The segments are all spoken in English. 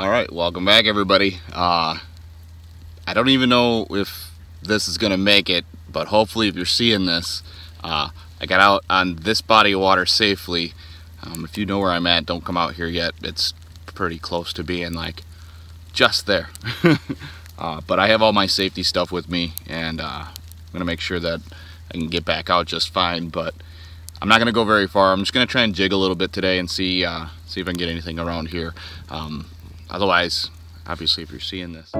All right, welcome back, everybody. Uh, I don't even know if this is gonna make it, but hopefully, if you're seeing this, uh, I got out on this body of water safely. Um, if you know where I'm at, don't come out here yet. It's pretty close to being like just there. uh, but I have all my safety stuff with me, and uh, I'm gonna make sure that I can get back out just fine. But I'm not gonna go very far. I'm just gonna try and jig a little bit today and see uh, see if I can get anything around here. Um, Otherwise, obviously, if you're seeing this.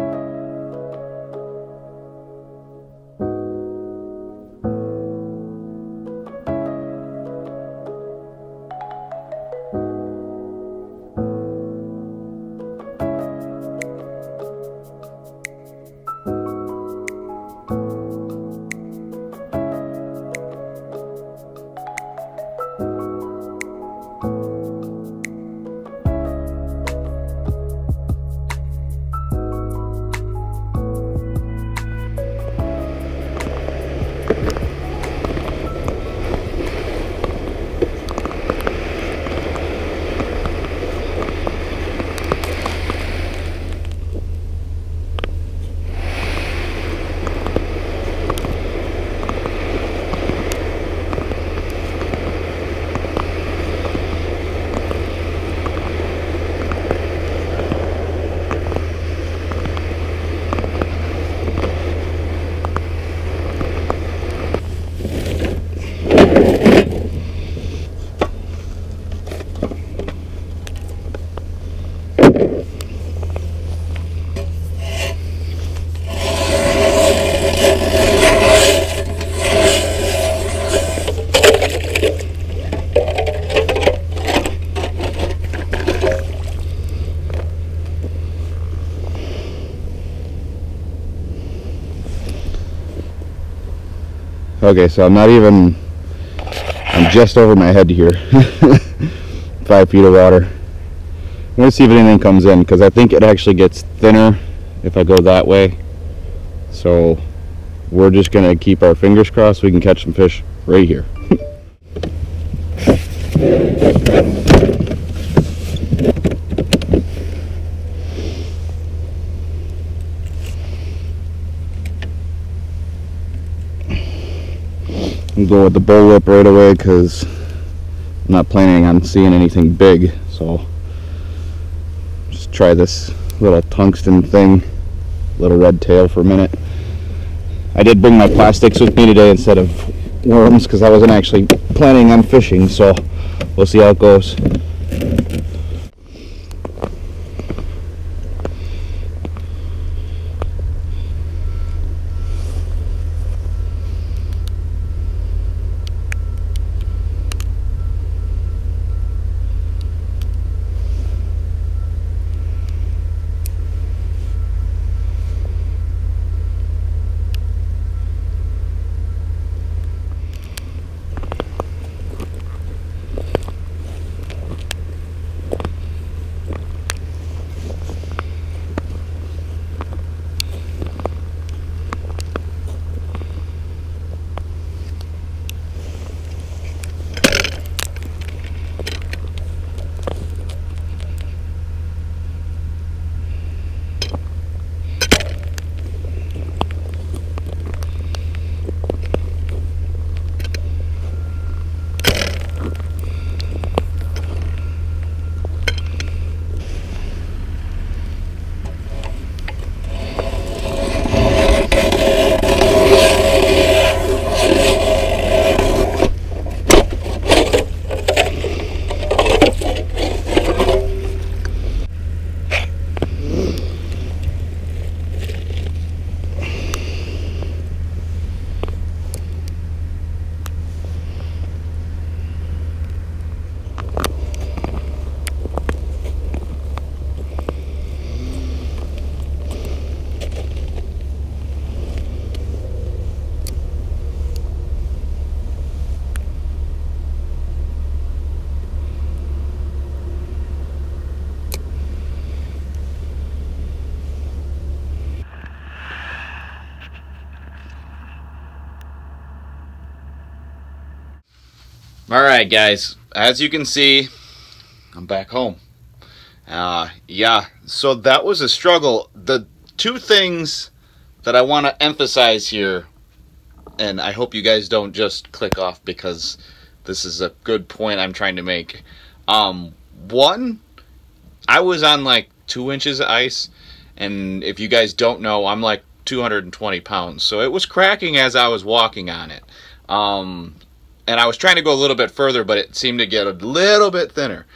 Okay, so I'm not even, I'm just over my head here. Five feet of water. I'm gonna see if anything comes in because I think it actually gets thinner if I go that way. So we're just gonna keep our fingers crossed we can catch some fish right here. I'm go with the bullwhip right away because I'm not planning on seeing anything big. So just try this little tungsten thing, little red tail for a minute. I did bring my plastics with me today instead of worms because I wasn't actually planning on fishing. So we'll see how it goes. All right, guys, as you can see, I'm back home. Uh, yeah, so that was a struggle. The two things that I want to emphasize here, and I hope you guys don't just click off because this is a good point I'm trying to make. Um, one, I was on like two inches of ice, and if you guys don't know, I'm like 220 pounds, so it was cracking as I was walking on it. Um, and I was trying to go a little bit further, but it seemed to get a little bit thinner.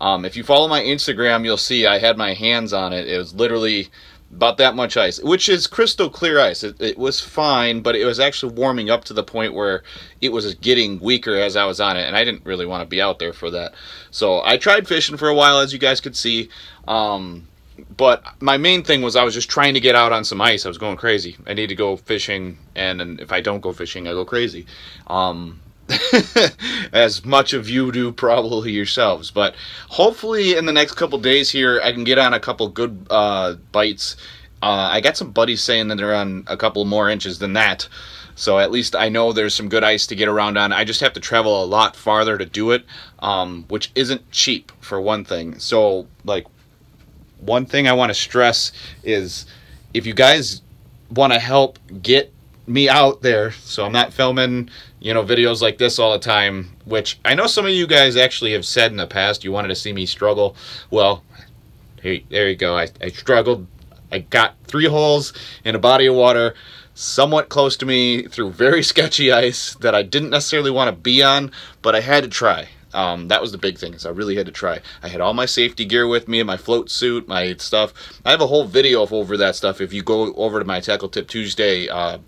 Um, if you follow my Instagram, you'll see I had my hands on it. It was literally about that much ice, which is crystal clear ice. It, it, was fine, but it was actually warming up to the point where it was getting weaker as I was on it, and I didn't really want to be out there for that. So I tried fishing for a while, as you guys could see. Um, but my main thing was I was just trying to get out on some ice. I was going crazy. I need to go fishing, and, and if I don't go fishing, I go crazy. Um, as much of you do probably yourselves. But hopefully in the next couple days here, I can get on a couple good uh, bites. Uh, I got some buddies saying that they're on a couple more inches than that. So at least I know there's some good ice to get around on. I just have to travel a lot farther to do it, um, which isn't cheap for one thing. So like one thing I want to stress is if you guys want to help get me out there so i'm not filming you know videos like this all the time which i know some of you guys actually have said in the past you wanted to see me struggle well hey, there you go I, I struggled i got three holes in a body of water somewhat close to me through very sketchy ice that i didn't necessarily want to be on but i had to try um, that was the big thing is I really had to try. I had all my safety gear with me, my float suit, my stuff. I have a whole video over that stuff. If you go over to my Tackle Tip Tuesday uh,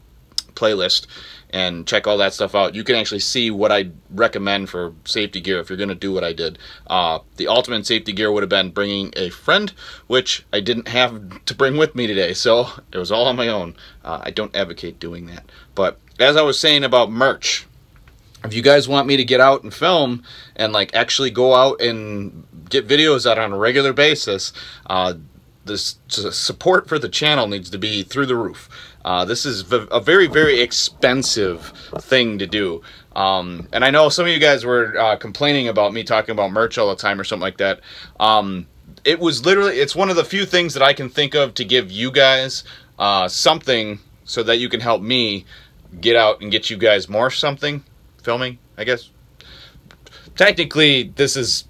playlist and check all that stuff out. You can actually see what I recommend for safety gear if you're going to do what I did. Uh, the ultimate safety gear would have been bringing a friend, which I didn't have to bring with me today, so it was all on my own. Uh, I don't advocate doing that. But as I was saying about merch, if you guys want me to get out and film and like actually go out and get videos out on a regular basis, uh, this support for the channel needs to be through the roof. Uh, this is a very, very expensive thing to do. Um, and I know some of you guys were uh, complaining about me talking about merch all the time or something like that. Um, it was literally, it's one of the few things that I can think of to give you guys uh, something so that you can help me get out and get you guys more something. Filming, I guess. Technically, this is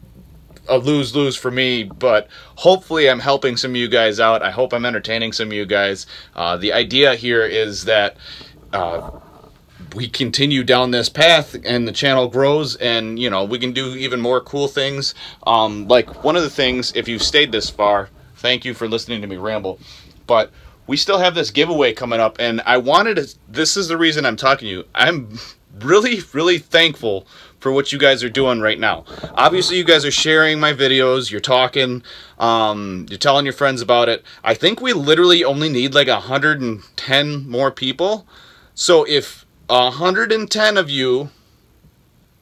a lose lose for me, but hopefully I'm helping some of you guys out. I hope I'm entertaining some of you guys. Uh, the idea here is that uh, we continue down this path and the channel grows and you know we can do even more cool things. Um, like one of the things, if you've stayed this far, thank you for listening to me ramble, but we still have this giveaway coming up and I wanted to, this is the reason I'm talking to you. I'm really, really thankful for what you guys are doing right now. Obviously, you guys are sharing my videos, you're talking, um, you're telling your friends about it. I think we literally only need like 110 more people. So if 110 of you,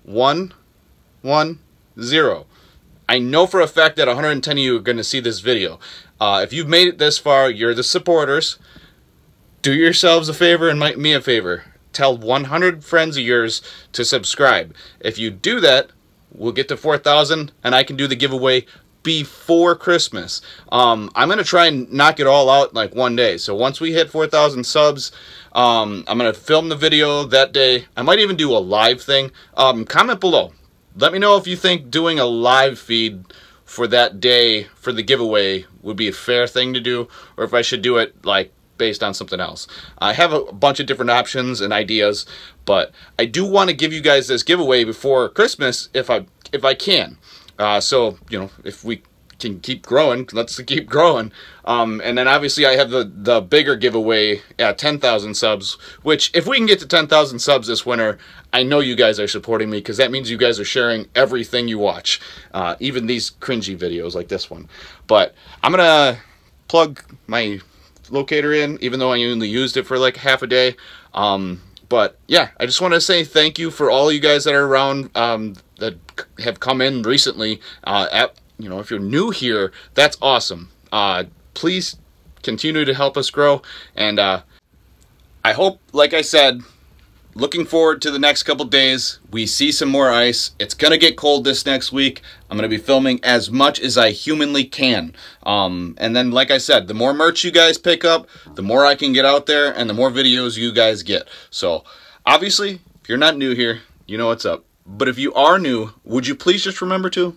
one, one, zero, I know for a fact that 110 of you are going to see this video. Uh, if you've made it this far, you're the supporters. Do yourselves a favor and me a favor tell 100 friends of yours to subscribe. If you do that, we'll get to 4,000 and I can do the giveaway before Christmas. Um, I'm going to try and knock it all out like one day. So once we hit 4,000 subs, um, I'm going to film the video that day. I might even do a live thing. Um, comment below. Let me know if you think doing a live feed for that day for the giveaway would be a fair thing to do or if I should do it like based on something else. I have a bunch of different options and ideas, but I do want to give you guys this giveaway before Christmas if I if I can. Uh, so you know if we can keep growing, let's keep growing. Um, and then obviously I have the the bigger giveaway at 10,000 subs, which if we can get to 10,000 subs this winter, I know you guys are supporting me because that means you guys are sharing everything you watch, uh, even these cringy videos like this one. But I'm gonna plug my locator in, even though I only used it for like half a day. Um, but yeah, I just want to say thank you for all you guys that are around um, that have come in recently. Uh, at, you know, if you're new here, that's awesome. Uh, please continue to help us grow. And uh, I hope, like I said, looking forward to the next couple days. We see some more ice. It's gonna get cold this next week. I'm gonna be filming as much as I humanly can. Um, and then, like I said, the more merch you guys pick up, the more I can get out there, and the more videos you guys get. So, obviously, if you're not new here, you know what's up. But if you are new, would you please just remember to